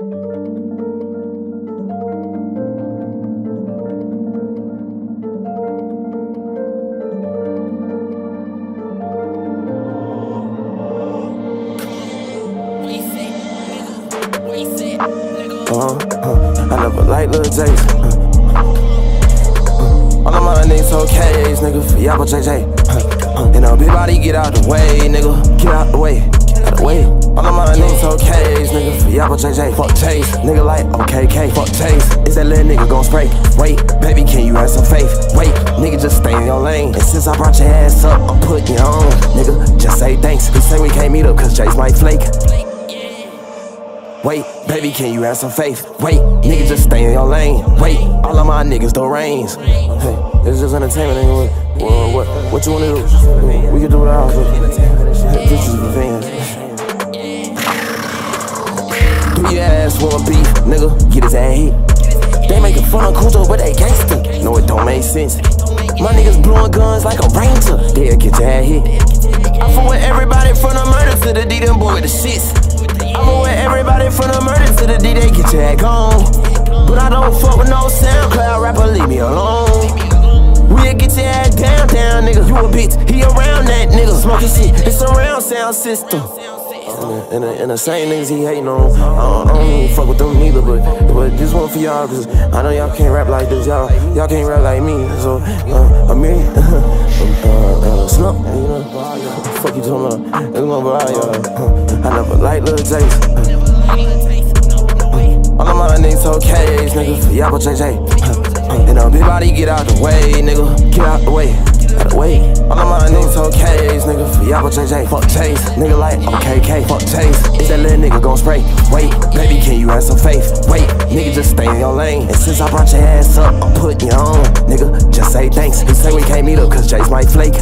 Uh, uh, I never like Lil J's. Uh, uh, all of my niggas okay, nigga, for YhapoJJ. Uh, uh, and a big body, get out the way, nigga, get out the way, out the way. Of my niggas okay, nigga, YhapoJJ. Fuck Jace, nigga like OKK. Fuck Jace, is that little nigga gon' spray? Wait, baby, can you have some faith? Wait, nigga, just stay in your lane. And since I brought your ass up, I'm putting you on, nigga. Just say thanks. He say we can't meet up, cause Jace might flake. Wait, baby, can you have some faith? Wait, nigga, just stay in your lane. Wait, all of my niggas do reigns. Hey, it's just entertainment, nigga. What, what, what you wanna do? We can do it all, this is revenge. Do ass want beef, nigga? Get his ass hit. They making fun of Kujo, but they gangster. No, it don't make sense. My niggas blowing guns like a ranger. They'll get your ass hit. I fool with everybody from the murder to the D, them boy with the shits. I'm with everybody from the murder to the D, they get your head gone. But I don't fuck with no SoundCloud rapper, leave me alone. We'll get your ass down, down, nigga. You a bitch, he around that nigga. Smoking shit, it's around sound system. And the, and the same niggas he hating on, I don't, I don't even fuck with them neither. But but this one for y'all, cause I know y'all can't rap like this. Y'all y'all can't rap like me. So uh, Amiri, uh, uh, Snup, you know, fuck you talking about? It's gonna buy y'all. I never like Lil J's. All of my niggas okay, nigga, for YhapoJJ. And a big body, get out the way, nigga, get out the way Wait, all of my niggas so K's, nigga. Y'all JJ, fuck Jace. Nigga like, I'm KK, fuck Jace. Is that little nigga gon' spray? Wait, baby, can you have some faith? Wait, nigga, just stay in your lane. And since I brought your ass up, I'm putting you on. Nigga, just say thanks. He say we can't meet up, cause Jace might flake.